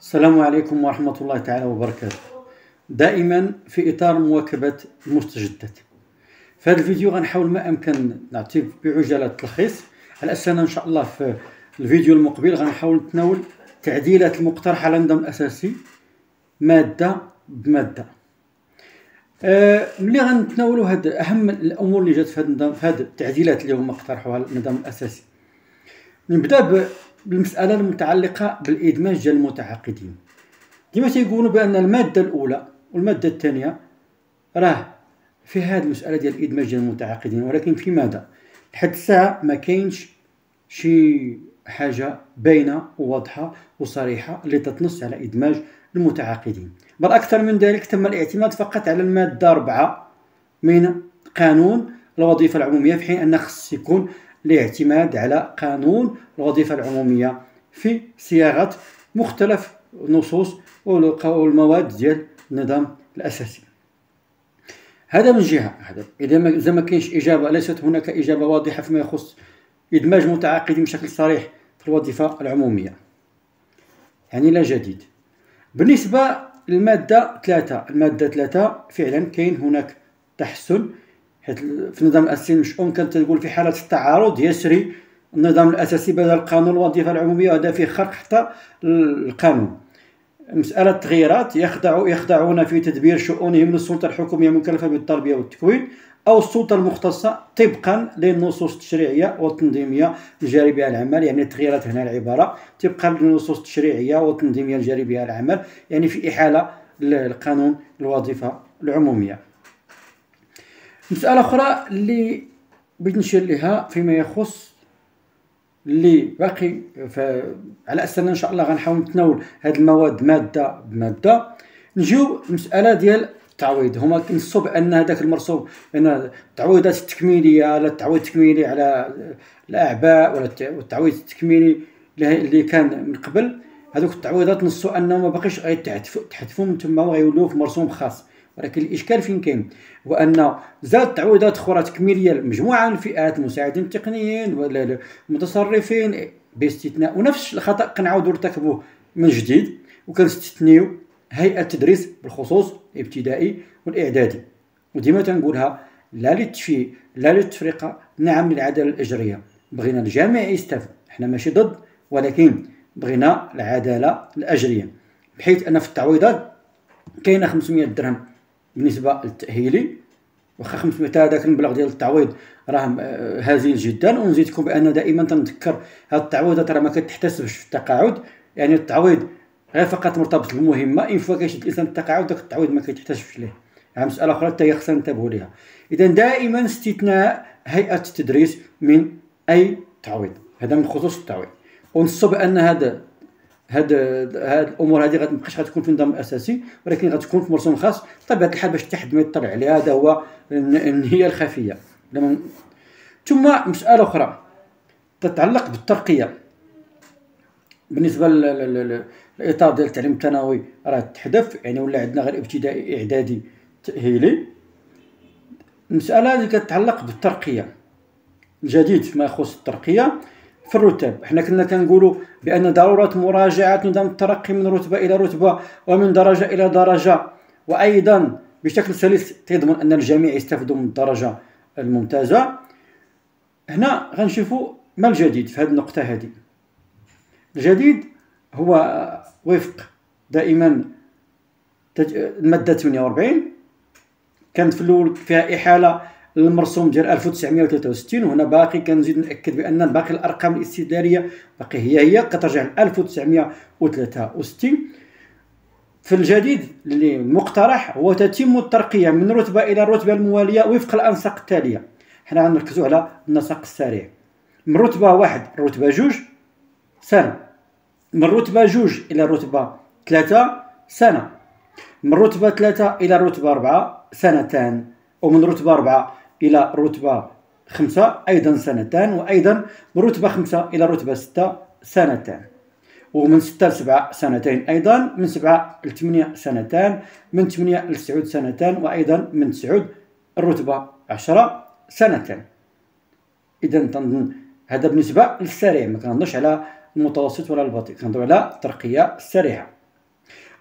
السلام عليكم ورحمة الله تعالى وبركاته. دائما في إطار مواكبة المستجدات. في هذا الفيديو غنحاول ما أمكن نعطي بعجالة تلخيص. على أساسنا إن شاء الله في الفيديو المقبل غنحاول نتناول تعديلات المقترحة على النظام الأساسي. مادة بمادة. آه ملي غنتناولوا هاد أهم الأمور اللي جات في النظام في هاد التعديلات اللي هما اقترحوها النظام الأساسي. نبدأ بالمسألة المتعلقة بالإدماج ديال المتعاقدين ديما تيقولوا بأن المادة الأولى والمادة الثانية راه في هذه المسألة ديال الإدماج ديال المتعاقدين ولكن في ماذا؟ لحد الساعة ما كاينش شي حاجة باينة وواضحة وصريحة اللي تتنص على إدماج المتعاقدين بل أكثر من ذلك تم الاعتماد فقط على المادة 4 من قانون الوظيفة العمومية في حين أن خص يكون الاعتماد على قانون الوظيفة العمومية في صياغة مختلف النصوص والمواد ديال النظام الأساسي. هذا من جهة. هذا إذا إذا ما كاينش إجابة ليست هناك إجابة واضحة فيما يخص إدماج متعاقدين بشكل صريح في الوظيفة العمومية. يعني لا جديد. بالنسبة للمادة ثلاثة. المادة ثلاثة فعلا كاين هناك تحسن حيت في النظام الأساسي المشؤوم كانت تقول في حالة التعارض يسري النظام الأساسي بدل قانون الوظيفة العمومية وهذا فيه خرق حتى القانون. مسألة التغييرات يخضع يخضعون في تدبير شؤونهم للسلطة الحكومية المكلفة بالتربية والتكوين أو السلطة المختصة طبقا للنصوص التشريعية والتنظيمية الجاري بها العمل. يعني التغييرات هنا العبارة طبقا للنصوص التشريعية والتنظيمية الجاري بها العمل. يعني في إحالة للقانون الوظيفة العمومية. مسألة أخرى اللي بغيت نشير لها فيما يخص اللي باقي على أساسنا إن شاء الله غنحاول نتناول هاد المواد مادة بمادة. نجيو المسألة ديال التعويض. هما كنصوا بأن هذاك المرسوم أن التعويضات التكميلية ولا التعويض التكميلي على الأعباء ولا التعويض التكميلي اللي كان من قبل هذوك التعويضات نصوا أنهم ما باقيش غيتحذفوا من تما وغيولوا في مرسوم خاص. ولكن الإشكال فين كاين؟ هو أن زاد تعويضات أخرى تكميليه لمجموعه من الفئات المساعدين التقنيين ولا المتصرفين باستثناء ونفس الخطأ كنعاودوا نرتكبوه من جديد وكنستثنيو هيئة التدريس بالخصوص الابتدائي والإعدادي. وديما تنقولها لا للتشفيه لا للتفرقة نعم للعدالة الأجرية. بغينا الجميع يستافد إحنا ماشي ضد ولكن بغينا العدالة الأجرية. بحيث أن في التعويضات كاينة 500 درهم. بالنسبة للتاهيلي واخا 500 هذاك المبلغ ديال التعويض راه آه، هزيل جدا. ونزيدكم بأن دائما تنذكر هاد التعويضات راه ما كتحتسبش في التقاعد. يعني التعويض غير فقط مرتبط بالمهمة. إن فوا كيشد الإنسان التقاعد داك التعويض ما كيتحتسبش ليه. يعني مساله أخرى حتى هي خصنا ننتبهوا ليها. اذا دائما استثناء هيئة التدريس من أي تعويض. هذا من خصوص التعويض. ونصب بأن هذا هاد هاد الأمور هذه غادي مابقاش غتكون في النظام الأساسي ولكن غتكون في مرسوم خاص بطبيعة الحال باش حتى حد ما يطلع عليها هذا هو النيه الخفية. ثم مسألة أخرى تتعلق بالترقية. بالنسبة للاطار ديال التعليم الثانوي راه تحذف يعني ولا عندنا غير ابتدائي إعدادي تأهيلي. المسألة اللي كتعلق بالترقية. الجديد فيما يخص الترقية. في الرتب. حنا كنا كنقولوا بأن ضرورة مراجعة نظام الترقي من رتبة إلى رتبة ومن درجة إلى درجة. وأيضا بشكل سلس تضمن أن الجميع يستفدوا من الدرجة الممتازة. هنا غنشوفوا ما الجديد في هذه النقطة هذه. الجديد هو وفق دائما المادة 48 كانت في الأول فيها إحالة المرسوم ديال 1963 وهنا باقي كنزيد نأكد بأن باقي الأرقام الاستداريه باقي هي هي كترجع ل 1963 في الجديد اللي مقترح هو تتم الترقية من رتبة إلى الرتبة الموالية وفق الأنساق التالية. حنا غنركزوا على النسق السريع. من رتبة واحد رتبة جوج سنة. من رتبة جوج إلى رتبة ثلاثة سنة. من رتبة ثلاثة إلى رتبة أربعة سنتان. ومن رتبة أربعة إلى رتبة خمسة أيضا سنتان وأيضا من رتبة خمسة إلى رتبة ستة سنتان. ومن ستة لسبعة سنتين أيضا من سبعة لثمانية سنتان من ثمانية لتسعود سنتان وأيضا من تسعود الرتبة عشرة سنتان. إذا تنظن هذا بالنسبة للسريع ما كنهضرش على المتوسط ولا البطيء كنهضروا على الترقية السريعة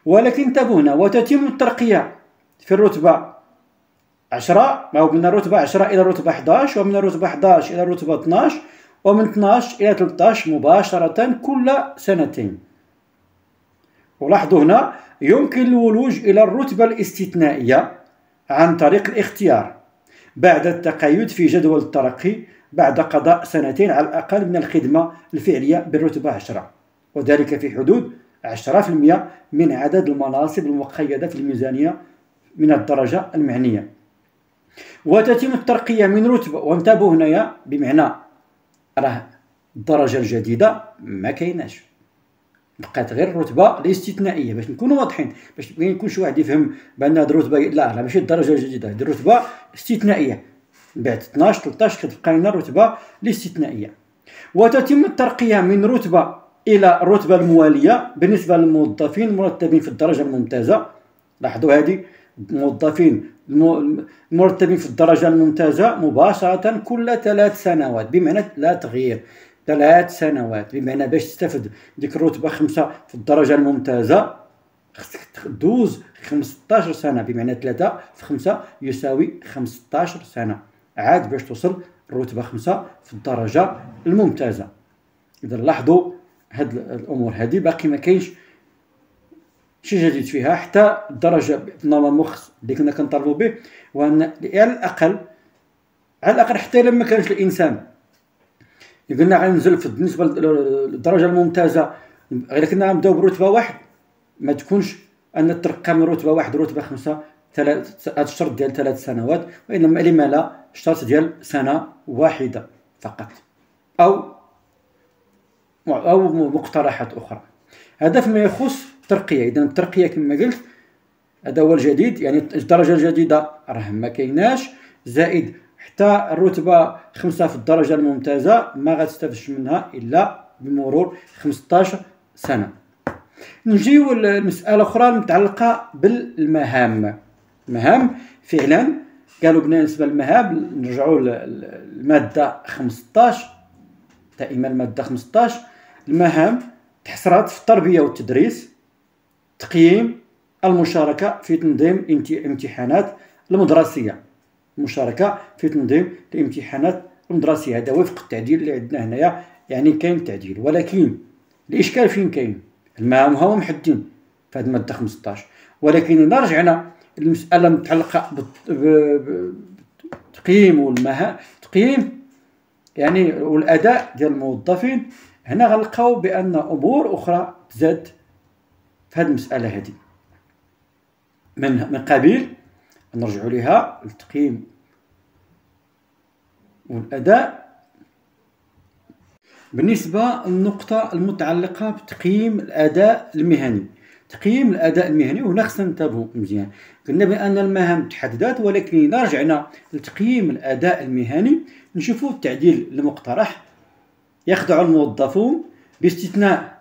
ولكن انتبهوا هنا وتتم الترقية في الرتبة 10 أو من الرتبة 10 إلى الرتبة 11 ومن الرتبة 11 إلى الرتبة 12 ومن 12 إلى 13 مباشرة كل سنتين ولاحظوا هنا يمكن الولوج إلى الرتبة الاستثنائية عن طريق الاختيار بعد التقيد في جدول الترقي بعد قضاء سنتين على الأقل من الخدمة الفعلية بالرتبة 10 وذلك في حدود 10% من عدد المناصب المقيدة في الميزانية من الدرجة المعنية وتتم الترقية من رتبة وانتبهوا هنايا بمعنى راه الدرجة الجديدة ما كايناش. بقات غير الرتبة الاستثنائية باش نكونوا واضحين باش ما يكون شي واحد يفهم بأن هذه الرتبة لا لا ماشي الدرجة الجديدة هذه الرتبة استثنائيه بعد 12 13 كتبقى لنا الرتبة الاستثنائية. وتتم الترقية من رتبة إلى الرتبة الموالية بالنسبة للموظفين المرتبين في الدرجة الممتازة. لاحظوا هذه. الموظفين المرتبين في الدرجة الممتازة مباشرة كل ثلاث سنوات بمعنى لا تغيير ثلاث سنوات بمعنى باش تستافد ديك الرتبة خمسة في الدرجة الممتازة خصك دوز 15 سنة بمعنى ثلاثة في خمسة يساوي 15 سنة. عاد باش توصل الرتبة خمسة في الدرجة الممتازة. إذا لاحظوا هاد الأمور هذه باقي ما كاينش شي جديد فيها حتى الدرجة نورمالمون مخ اللي كنا كنطالبوا به وأن على الأقل على الأقل حتى لما كانش الإنسان. قلنا غننزل في بالنسبة للدرجة الممتازة غير كنا غنبداو برتبة واحد ما تكونش أن ترقى من رتبة واحد رتبة خمسة ثلاث هذا الشرط ديال ثلاث سنوات وإنما لما لا الشرط ديال سنة واحدة فقط. أو أو مقترحات أخرى. هذا فيما يخص الترقية. اذا الترقية كما قلت هذا هو الجديد. يعني الدرجة الجديدة راه ما كايناش. زائد حتى الرتبة خمسة في الدرجة الممتازة ما غتستافدش منها إلا بمرور 15 سنة. نجيو لمسألة أخرى متعلقة بالمهام. المهام فعلا قالوا بالنسبة للمهام نرجعوا للمادة 15 دائما المادة 15 المهام تحصرات في التربية والتدريس. تقييم المشاركة في تنظيم امتحانات المدرسية. المشاركة في تنظيم الامتحانات المدرسية. هذا وفق التعديل اللي عندنا هنايا يعني كاين تعديل. ولكن الإشكال فين كاين؟ المهام هما محددين في هذه الماده 15 ولكن اذا رجعنا المساله المتعلقة بالتقييم والمهام تقييم يعني والأداء ديال الموظفين. هنا غنلقاو بأن أمور أخرى تزاد في هذه المسألة هذه. من من قبيل نرجع لها التقييم والأداء. بالنسبة للنقطة المتعلقة بتقييم الأداء المهني. تقييم الأداء المهني وهنا خصنا ننتبهوا مزيان. قلنا بأن المهام تحددات ولكن إذا رجعنا لتقييم الأداء المهني نشوفوا التعديل المقترح يخضع الموظفون باستثناء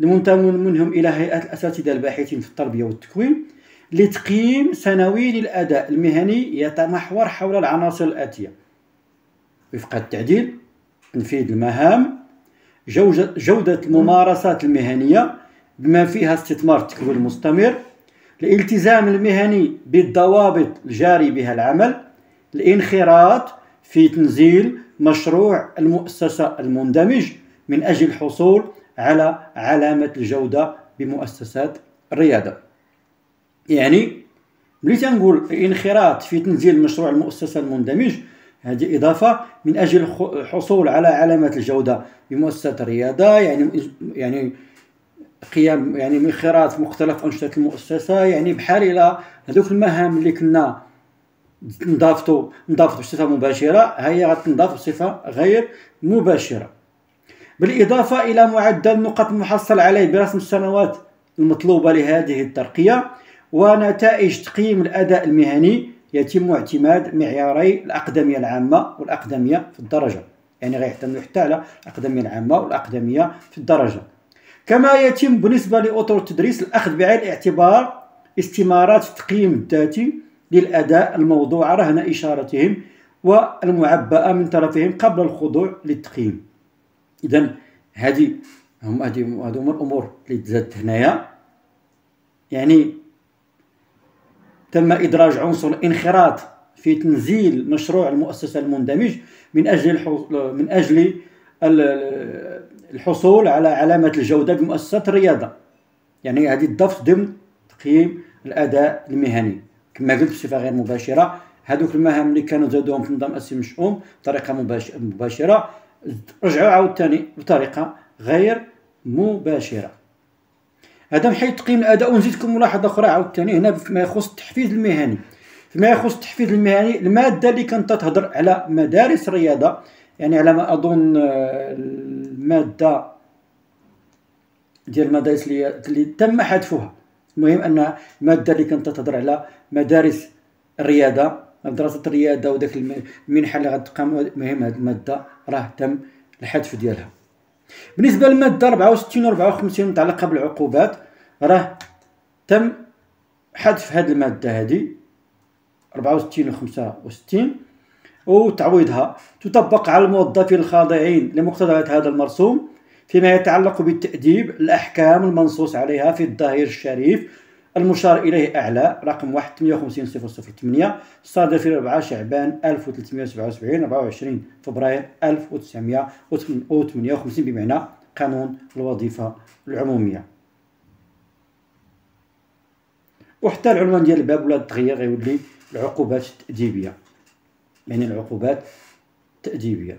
المنتمون منهم إلى هيئة الأساتذة الباحثين في التربية والتكوين لتقييم سنوي للأداء المهني يتمحور حول العناصر الآتية. وفق التعديل تنفيذ المهام جودة الممارسات المهنية بما فيها استثمار التكوين المستمر الالتزام المهني بالضوابط الجاري بها العمل الانخراط في تنزيل مشروع المؤسسة المندمج من أجل الحصول على علامة الجودة بمؤسسات الريادة يعني ملي تنقول انخراط في تنزيل مشروع المؤسسة المندمج هذه إضافة من أجل الحصول على علامة الجودة بمؤسسة الرياضة يعني يعني قيام يعني من خراط مختلف أنشطة المؤسسة يعني بحال إلى هذوك المهام اللي كنا نضافتو نضافت بصفة مباشرة هي غتنضاف بصفة غير مباشرة. بالإضافة إلى معدل النقط المحصل عليه برسم السنوات المطلوبة لهذه الترقية ونتائج تقييم الأداء المهني يتم اعتماد معياري الأقدمية العامة والأقدمية في الدرجة. يعني غيعتمدوا حتى على الأقدمية العامة والأقدمية في الدرجة. كما يتم بالنسبة لأطر التدريس الأخذ بعين الاعتبار استمارات التقييم الذاتي للأداء الموضوعة رهن إشارتهم والمعبأة من طرفهم قبل الخضوع للتقييم. إذا هذه هم هذه هما الأمور اللي تزادت هنايا. يعني تم إدراج عنصر الانخراط في تنزيل مشروع المؤسسة المندمج من أجل من أجل الحصول على علامة الجودة بمؤسسة الرياضة. يعني هذه الضفت ضمن تقييم الأداء المهني. كما قلت بصفة غير مباشرة هذوك المهام اللي كانوا زادوهم في نظام أسي مشؤوم بطريقة مباشرة رجعوا عاوتاني بطريقة غير مباشرة. هذا من حيث تقييم الأداء. ونزيدكم ملاحظة أخرى عاوتاني هنا فيما يخص التحفيز المهني. فيما يخص التحفيز المهني المادة اللي كانت تهضر على مدارس الرياضة يعني على ما أظن آه، المادة ديال المدارس اللي تم حذفها. المهم أن المادة اللي كانت تهضر على مدارس الرياضة دراسة الرياضة وداك المنحة اللي غتقام المهم هذه المادة راه تم الحذف ديالها. بالنسبة للمادة 64 و 54 متعلقة بالعقوبات راه تم حذف هذه المادة هذه 64 و 65 وتعويضها تطبق على الموظفين الخاضعين لمقتضيات هذا المرسوم فيما يتعلق بالتأديب الأحكام المنصوص عليها في الظهير الشريف المشار إليه أعلى رقم 158008 صادر في 4 شعبان 1377 24 فبراير 1958 بمعنى قانون الوظيفة العمومية. وحتى العنوان ديال الباب ولا تغير غيولي العقوبات التأديبية. يعني العقوبات التأديبية.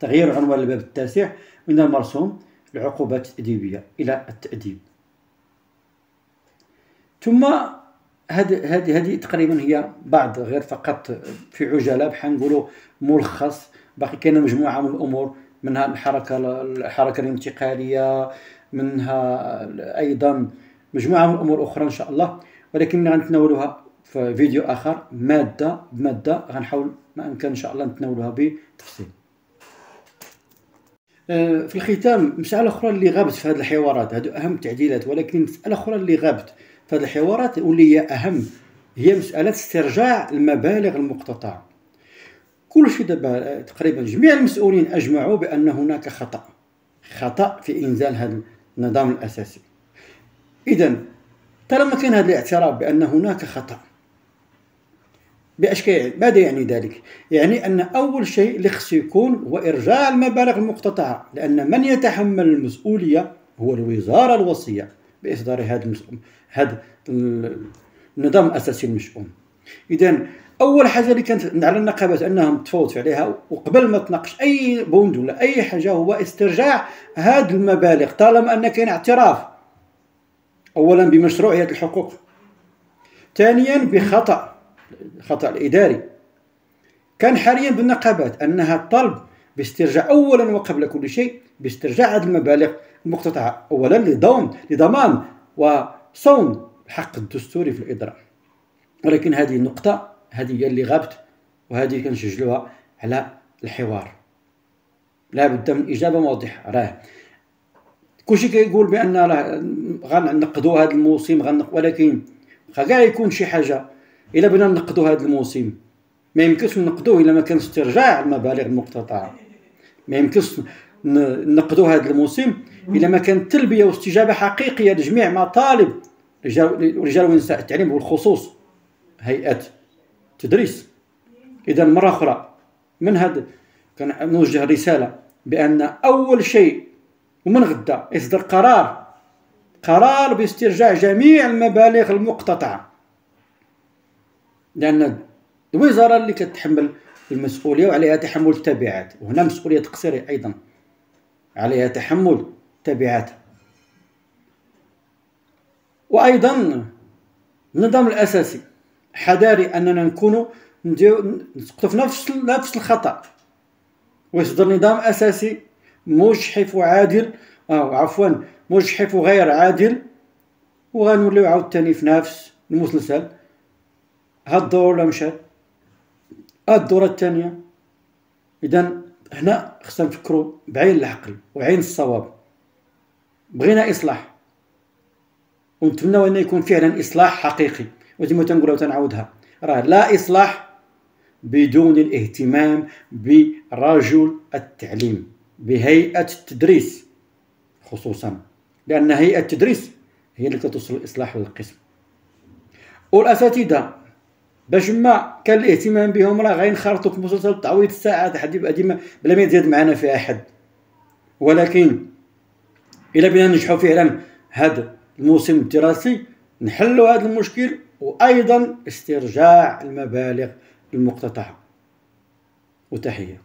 تغيير عنوان الباب التاسع من المرسوم العقوبات التأديبية إلى التأديب. ثم هذه هذه هذه تقريبا هي بعض غير فقط في عجاله بحال نقولوا ملخص. باقي كاينة مجموعة من الأمور منها الحركة الحركة الانتقالية منها أيضا مجموعة من الأمور أخرى إن شاء الله. ولكن غنتناولوها في فيديو آخر ماده بماده غنحاول ما أمكن إن شاء الله نتناولوها بتفصيل. آه، في الختام مسألة أخرى اللي غابت في هذه الحوارات هذو أهم تعديلات ولكن مسألة أخرى اللي غابت هذه الحوارات واللي هي أهم هي مسألة استرجاع المبالغ المقتطعة. كل شيء دابا تقريبا جميع المسؤولين أجمعوا بأن هناك خطأ خطأ في إنزال هذا النظام الأساسي. إذا طالما كان هذا الاعتراف بأن هناك خطأ؟ بأشكال ماذا يعني ذلك؟ يعني أن أول شيء اللي خصو يكون هو إرجاع المبالغ المقتطعة لأن من يتحمل المسؤولية؟ هو الوزارة الوصية. بإصدار هذا هذا النظام الأساسي المشؤوم إذا أول حاجة اللي كانت على النقابات أنهم تفوت عليها وقبل ما تناقش أي بوند ولا أي حاجة هو استرجاع هذه المبالغ طالما أن كاين اعتراف. أولا بمشروعية الحقوق. ثانيا بخطأ الخطأ الإداري. كان حاليا بالنقابات أنها طلب باسترجاع أولا وقبل كل شيء باسترجاع هذه المبالغ المقتطعة أولا لضمان لضمان وصون الحق الدستوري في الإضرار ولكن هذه النقطة هذه هي اللي غابت وهذه كنسجلوها على الحوار. لا بد من إجابة واضحة. راه كلشي كيقول بأن راه غنقضوا هذا الموسم غنق ولكن كاع يكون شي حاجة. إلا بغينا نقضوا هذا الموسم ما يمكنش نقضوه إلا ما كان استرجاع المبالغ المقتطعة. ما يمكنش نقضوا هذا الموسم. إلا ما كانت تلبية واستجابة حقيقية لجميع مطالب رجال ونساء التعليم والخصوص هيئة تدريس. إذا مرة أخرى من هذا كان نوجه رسالة بأن أول شيء ومن غدا يصدر قرار. قرار باسترجاع جميع المبالغ المقتطعة. لأن الوزارة اللي كتحمل المسؤولية وعليها تحمل التبعات. وهنا مسؤولية تقصيرية أيضا. عليها تحمل تبعات وأيضا النظام الأساسي حذاري أننا نكون نسقطوا في نفس نفس الخطأ. ويصدر نظام أساسي مجحف وعادل أو عفوا مجحف وغير عادل. وغنوليو عاوتاني في نفس المسلسل. هاد الدور ولا مشات الدورة الثانية إذا هنا خصنا نفكروا بعين العقل وعين الصواب. بغينا إصلاح. ونتمنى أن يكون فعلا إصلاح حقيقي. وكما تنقولها وتنعاودها راه لا إصلاح بدون الاهتمام برجل التعليم بهيئة التدريس خصوصا. لأن هيئة التدريس هي اللي كتوصل الاصلاح للقسم والأساتذة باش ما كان الاهتمام بهم راه غينخرطوا في مسلسل تعويض الساعات حد يبقى ديما بلا ما يزيد معنا فيها حد ولكن إلا بنا ننجحوا فعلا هذا الموسم الدراسي نحلوا هذا المشكل وأيضا استرجاع المبالغ المقتطعة. وتحية.